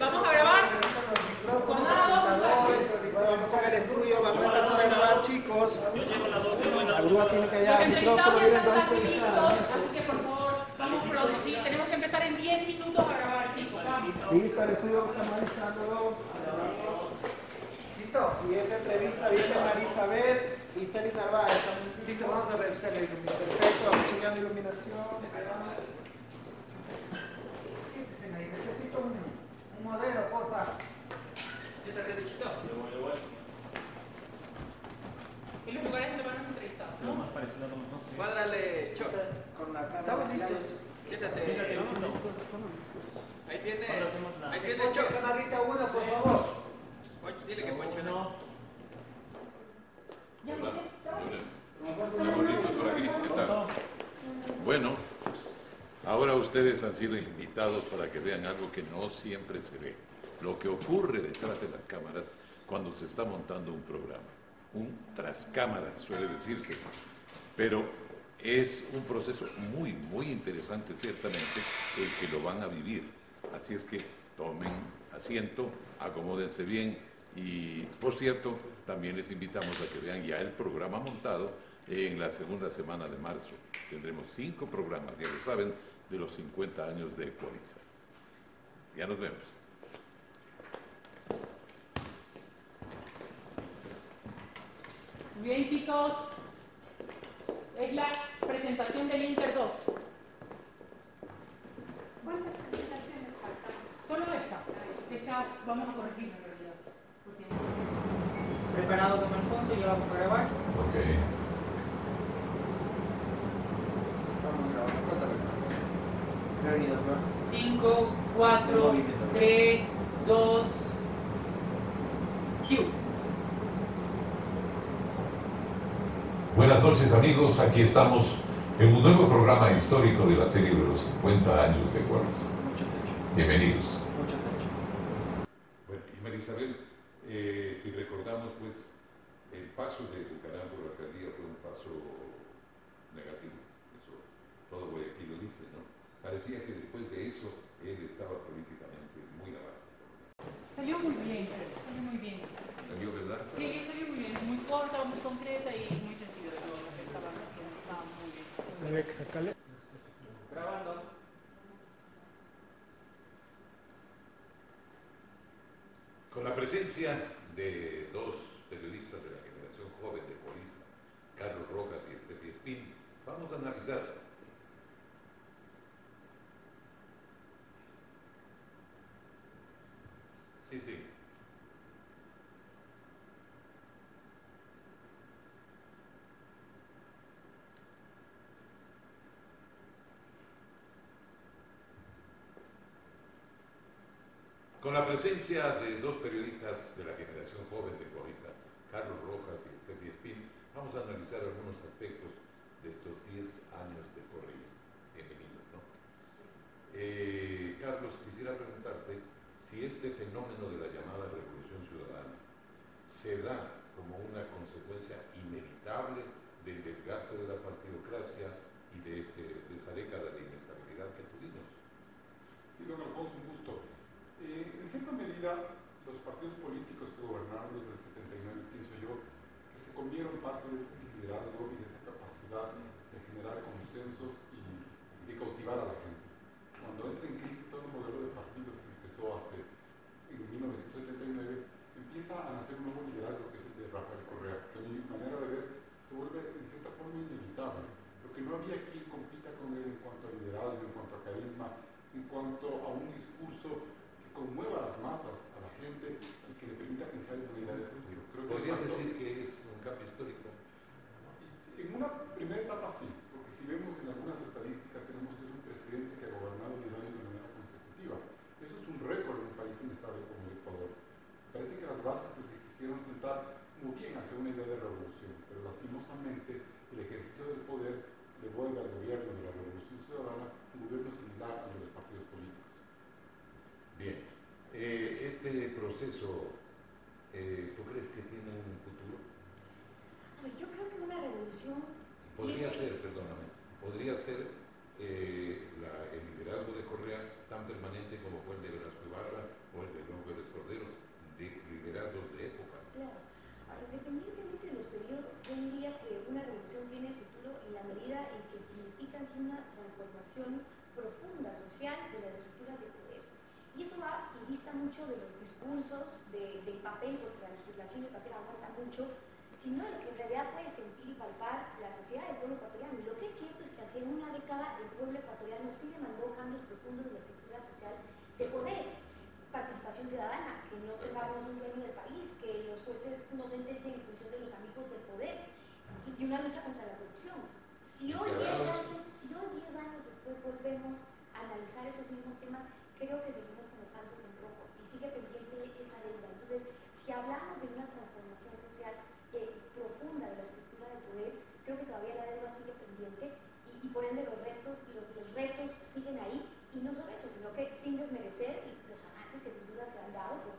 Vamos a grabar. Vamos a ver el estudio, vamos a empezar a grabar, chicos. La grúa tiene que Los hallar el entrevistados ya están casi listos, así que por favor, vamos pronto. Sí, tenemos que empezar en 10 minutos a grabar, chicos. Vamos. Listo, el estudio está manejándolo. Listo, siguiente entrevista viene Marisabel y Félix Narváez. Listos, vamos a ver, Perfecto, vamos chequeando iluminación. Siéntense ahí, necesito un, un modelo, porfa. En los lugares donde van los entrevistados, ¿no? Cuádrale, Choc. Con la cámara. Estamos listos. Siéntate. Ahí viene, ahí viene Choc. canalita uno, por favor. Dile que Poncho no. Bueno, ahora ustedes han sido invitados para que vean algo que no siempre se ve. Lo que ocurre detrás de las cámaras cuando se está montando un programa. Un tras cámaras suele decirse. Pero es un proceso muy, muy interesante ciertamente el que lo van a vivir. Así es que tomen asiento, acomódense bien y, por cierto, también les invitamos a que vean ya el programa montado en la segunda semana de marzo. Tendremos cinco programas, ya lo saben, de los 50 años de Ecualiza. Ya nos vemos. Bien, chicos. Es la presentación del Inter 2. ¿Cuántas presentaciones faltan? Solo esta. Esta vamos a corregirla en realidad. Preparado con Alfonso, ya vamos a grabar. Ok. Estamos grabando, cuéntame. Prioridad, ¿no? 5, 4, 3, 2, Q. Buenas noches amigos, aquí estamos en un nuevo programa histórico de la serie de los 50 años de Ecualiza. Bienvenidos. Mucho techo. Bueno, y María Isabel, eh, si recordamos, pues, el paso de Bucaram por la alcaldía fue un paso negativo. Eso todo Guayaquil lo dice, ¿no? Parecía que después de eso él estaba políticamente muy abajo. Salió muy bien, salió muy bien. ¿Salió verdad? Sí, salió muy bien, muy corta, muy concreta y muy sentido de todo lo que estaban haciendo. Estaba muy bien. Grabando. Con la presencia de dos periodistas de la generación joven de Ecualiza, Carlos Rojas y Estefi Espín, vamos a analizar Sí, sí. Con la presencia de dos periodistas de la generación joven de Coavisa, Carlos Rojas y Steffi Espín, vamos a analizar algunos aspectos de estos 10 años de correísmo ¿no? Eh, Carlos, quisiera preguntarte si este fenómeno de la llamada revolución ciudadana se da como una consecuencia inevitable del desgaste de la partidocracia y de, esa década de inestabilidad que tuvimos. Sí, don Alfonso, un gusto. Eh, en cierta medida, los partidos políticos que gobernaron desde el 79, pienso yo, que se comieron parte de ese liderazgo y de esa capacidad de generar consensos y de cautivar a la gente. Cuando entra en crisis todo el modelo de partidos que empezó hace, en 1989, empieza a nacer un nuevo liderazgo que es el de Rafael Correa, que a mi manera de ver se vuelve en cierta forma inevitable. Lo que no había quien compita con él en cuanto a liderazgo, en cuanto a carisma, en cuanto a un discurso que conmueva a las masas, a la gente y que le permita pensar en una idea de futuro. Creo que ¿Podrías el pacto- decir que es un cambio histórico? en una primera etapa sí, porque si vemos en algunas estadísticas tenemos que es un presidente que ha gobernado 10 años de manera consecutiva. Eso es un récord en un país inestable como el Ecuador. Las bases que se quisieron sentar muy bien hacia una idea de revolución, pero lastimosamente el ejercicio del poder devuelve al gobierno de la revolución ciudadana un gobierno similar al de los partidos políticos. Bien, eh, este proceso, eh, ¿tú crees que tiene un futuro? A ver, yo creo que una revolución Podría tiene- ser, perdóname, podría ser eh, la- el liderazgo de Correa tan permanente como fue el de Velasco Ibarra o el de Don Pérez Cordero, de liderazgos de época. Claro. Ahora, independientemente de los periodos, yo diría que una revolución tiene futuro en la medida en que significa en sí una transformación profunda social de las estructuras de poder. Y eso va y dista mucho de los discursos, de- del papel, porque la legislación del papel aguanta mucho, sino de lo que en realidad puede sentir y palpar la sociedad del pueblo ecuatoriano. Y lo que es cierto es que hace una década el pueblo ecuatoriano sí demandó cambios profundos en la estructura social de poder participación ciudadana, que no tengamos un dueño del país, que los jueces no sentencien en función de los amigos del poder y, una lucha contra la corrupción. Si hoy, se 10 después volvemos a analizar esos mismos temas, creo que seguimos con los saltos en rojo y sigue pendiente esa deuda. Entonces, si hablamos de una transformación social eh, profunda de la estructura de poder, creo que todavía la deuda sigue pendiente y, por ende los, restos, los, los retos siguen ahí. Y no solo eso, sino que sin desmerecer los avances que sin duda se han dado, por